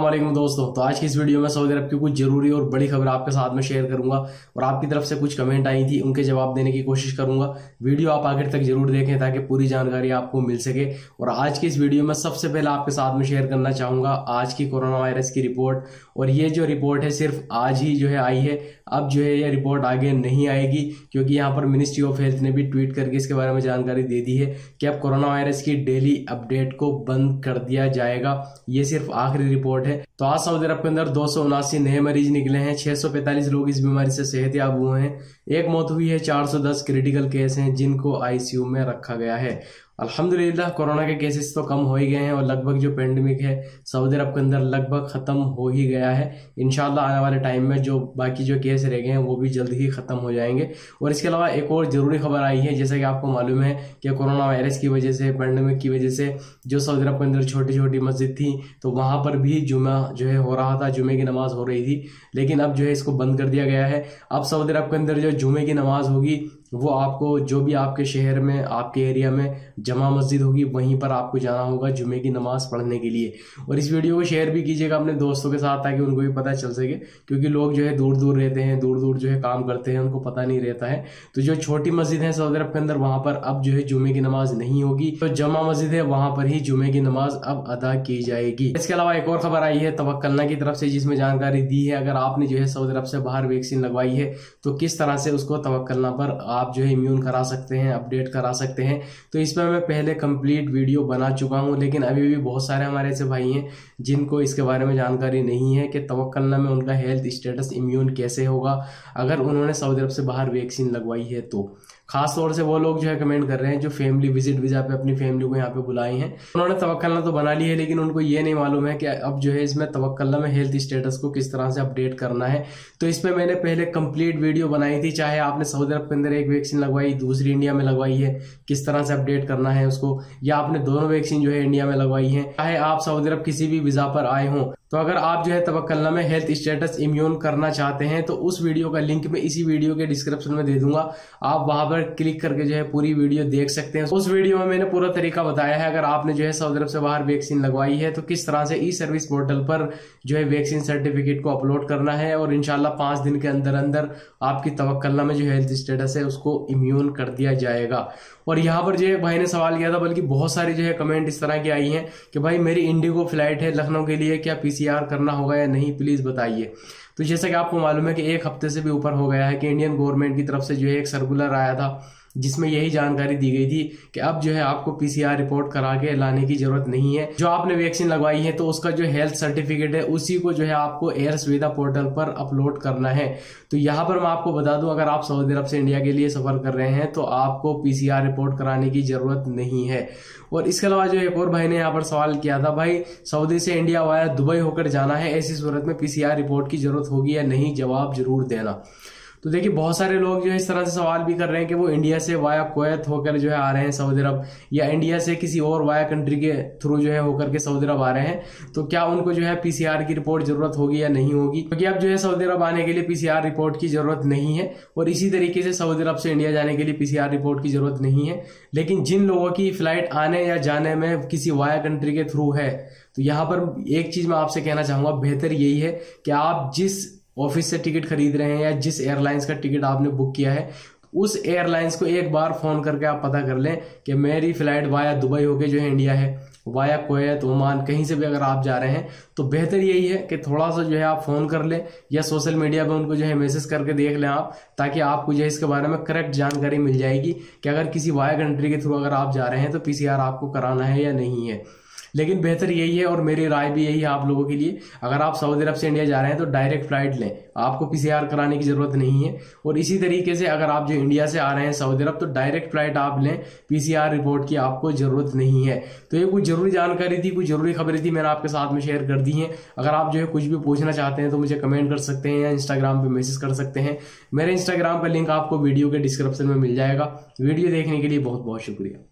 वालेकुम दोस्तों। तो आज की इस वीडियो में सऊदी अरब की कुछ ज़रूरी और बड़ी खबर आपके साथ में शेयर करूँगा और आपकी तरफ़ से कुछ कमेंट आई थी, उनके जवाब देने की कोशिश करूँगा। वीडियो आप आखिर तक ज़रूर देखें ताकि पूरी जानकारी आपको मिल सके। और आज की इस वीडियो में सबसे पहले आपके साथ में शेयर करना चाहूँगा आज की कोरोना वायरस की रिपोर्ट। और ये जो रिपोर्ट है सिर्फ़ आज ही जो है आई है। अब जो है ये रिपोर्ट आगे नहीं आएगी, क्योंकि यहाँ पर मिनिस्ट्री ऑफ़ हेल्थ ने भी ट्वीट करके इसके बारे में जानकारी दे दी है कि अब कोरोना वायरस की डेली अपडेट को बंद कर दिया जाएगा। ये सिर्फ़ आखिरी रिपोर्ट है। तो आज सऊदी अरब के अंदर दो नए मरीज़ निकले हैं 645 लोग इस बीमारी से सेहत याब हुए हैं। एक मौत हुई है 410 क्रिटिकल केस हैं, जिनको आईसीयू में रखा गया है। अल्हम्दुलिल्लाह, कोरोना के केसेस तो कम हो ही गए हैं और लगभग जो पेंडेमिक है, सऊदी अरब के अंदर लगभग ख़त्म हो ही गया है। इनशाला आने वाले टाइम में जो बाकी जो केस रह गए हैं, वो भी जल्द ही ख़त्म हो जाएँगे। और इसके अलावा एक और ज़रूरी खबर आई है, जैसा कि आपको मालूम है कि कोरोना वायरस की वजह से पेंडेमिक की वजह से जो सऊदी अरब के अंदर छोटी छोटी मस्जिद थी तो वहाँ पर भी जुमा जो है हो रहा था जुमे की नमाज़ हो रही थी। लेकिन अब जो है इसको बंद कर दिया गया है। अब सऊदी अरब के अंदर जो जुमे की नमाज़ होगी वो आपको, जो भी आपके शहर में, आपके एरिया में जमा मस्जिद होगी, वहीं पर आपको जाना होगा जुमे की नमाज़ पढ़ने के लिए। और इस वीडियो को शेयर भी कीजिएगा अपने दोस्तों के साथ ताकि उनको भी पता चल सके, क्योंकि लोग जो है दूर दूर रहते हैं दूर दूर जो है काम करते हैं, उनको पता नहीं रहता है। तो जो छोटी मस्जिद है सऊदी अरब के अंदर, वहाँ पर अब जो है जुमे की नमाज़ नहीं होगी। तो जमा मस्जिद है, वहाँ पर ही जुमे की नमाज़ अब अदा की जाएगी। इसके अलावा एक और खबर आई है तवक्लना की तरफ़ से, जिसमें जानकारी दी है, अगर आपने जो है सऊदी अरब से बाहर वैक्सीन लगवाई है तो किस तरह से उसको तवक्लना पर आप जो है इम्यून करा सकते हैं अपडेट करा सकते हैं। तो इस पर मैं पहले कंप्लीट वीडियो बना चुका हूँ, लेकिन अभी भी बहुत सारे हमारे ऐसे भाई हैं, जिनको इसके बारे में जानकारी नहीं है कि तवक्लना में उनका हेल्थ स्टेटस इम्यून कैसे होगा। अगर उन्होंने सऊदी अरब से बाहर वैक्सीन लगवाई है तो। खास तौर से वो लोग जो है कमेंट कर रहे हैं, जो फैमिली विज़िट वीज़ा पे अपनी फैमिली को यहाँ पे बुलाई हैं। उन्होंने तवक्लना तो बना ली है, लेकिन उनको ये नहीं मालूम है कि अब जो है इसमें तवक्लना में हेल्थ स्टेटस को किस तरह से अपडेट करना है। तो इसमें मैंने पहले कंप्लीट वीडियो बनाई थी, चाहे आपने सऊदी अरब के अंदर एक वैक्सीन लगवाई, दूसरी इंडिया में लगवाई है, किस तरह से अपडेट करना है उसको, या आपने दोनों वैक्सीन जो है इंडिया में लगवाई है, चाहे आप सऊदी अरब किसी भी वीज़ा पर आए हों। तो अगर आप जो है तवक्लना में हेल्थ स्टेटस इम्यून करना चाहते हैं तो उस वीडियो का लिंक मैं इसी वीडियो के डिस्क्रिप्शन में दे दूँगा। आप वहाँ पर क्लिक करके जो है पूरी वीडियो देख सकते हैं। उस वीडियो में मैंने पूरा तरीका बताया है, अगर आपने जो है सऊदी अरब से बाहर वैक्सीन लगवाई है तो किस तरह से ई सर्विस पोर्टल पर जो है वैक्सीन सर्टिफिकेट को अपलोड करना है, और इनशाला पाँच दिन के अंदर अंदर आपकी तवक्लना में जो हेल्थ स्टेटस है, उसको इम्यून कर दिया जाएगा। और यहाँ पर जो है भाई ने सवाल किया था, बल्कि बहुत सारी जो है कमेंट इस तरह की आई है कि भाई मेरी इंडिगो फ़्लाइट है लखनऊ के लिए, क्या पीसीआर करना होगा या नहीं प्लीज़ बताइए। तो जैसा कि आपको मालूम है कि एक हफ़्ते से भी ऊपर हो गया है कि इंडियन गवर्नमेंट की तरफ़ से जो है एक सर्कुलर आया था जिसमें यही जानकारी दी गई थी कि अब जो है आपको पीसीआर रिपोर्ट करा के लाने की ज़रूरत नहीं है। जो आपने वैक्सीन लगवाई है तो उसका जो हेल्थ सर्टिफिकेट है, उसी को जो है आपको एयर सुविधा पोर्टल पर अपलोड करना है। तो यहाँ पर मैं आपको बता दूँ, अगर आप सऊदी अरब से इंडिया के लिए सफ़र कर रहे हैं तो आपको पीसीआर रिपोर्ट कराने की ज़रूरत नहीं है। और इसके अलावा जो एक और भाई ने यहाँ पर सवाल किया था, भाई सऊदी से इंडिया वाया दुबई होकर जाना है, ऐसी सूरत में पीसीआर रिपोर्ट की ज़रूरत होगी या नहीं? जवाब ज़रूर देना। तो देखिए, बहुत सारे लोग जो है इस तरह से सवाल भी कर रहे हैं कि वो इंडिया से वाया कोयत होकर जो है आ रहे हैं सऊदी अरब या इंडिया से किसी और वाया कंट्री के थ्रू जो है होकर के सऊदी अरब आ रहे हैं। तो क्या उनको जो है पीसीआर की रिपोर्ट ज़रूरत होगी या नहीं होगी? क्योंकि अब जो है सऊदी अरब आने के लिए पीसीआर रिपोर्ट की ज़रूरत नहीं है, और इसी तरीके से सऊदी अरब से इंडिया जाने के लिए पीसीआर रिपोर्ट की ज़रूरत नहीं है। लेकिन जिन लोगों की फ़्लाइट आने या जाने में किसी वाया कंट्री के थ्रू है तो यहाँ पर एक चीज़ मैं आपसे कहना चाहूँगा, बेहतर यही है कि आप जिस ऑफ़िस से टिकट खरीद रहे हैं या जिस एयरलाइंस का टिकट आपने बुक किया है, उस एयरलाइंस को एक बार फ़ोन करके आप पता कर लें कि मेरी फ़्लाइट वाया दुबई होके जो है इंडिया है, वाया कोयत ओमान, कहीं से भी अगर आप जा रहे हैं तो बेहतर यही है कि थोड़ा सा जो है आप फ़ोन कर लें या सोशल मीडिया पे उनको जो है मैसेज करके देख लें आप, ताकि आपको जो है इसके बारे में करेक्ट जानकारी मिल जाएगी कि अगर किसी वाया कंट्री के थ्रू अगर आप जा रहे हैं तो पीसीआर आपको कराना है या नहीं है। लेकिन बेहतर यही है और मेरी राय भी यही है आप लोगों के लिए। अगर आप सऊदी अरब से इंडिया जा रहे हैं तो डायरेक्ट फ़्लाइट लें। आपको पीसीआर कराने की ज़रूरत नहीं है। और इसी तरीके से अगर आप जो इंडिया से आ रहे हैं सऊदी अरब तो डायरेक्ट फ़्लाइट आप लें। पीसीआर रिपोर्ट की आपको ज़रूरत नहीं है। तो ये कुछ ज़रूरी जानकारी थी, कुछ ज़रूरी खबरें थी मैंने आपके साथ में शेयर कर दी है। अगर आप जो है कुछ भी पूछना चाहते हैं तो मुझे कमेंट कर सकते हैं या इंस्टाग्राम पर मैसेज कर सकते हैं। मेरे इंस्टाग्राम का लिंक आपको वीडियो के डिस्क्रिप्शन में मिल जाएगा। वीडियो देखने के लिए बहुत बहुत शुक्रिया।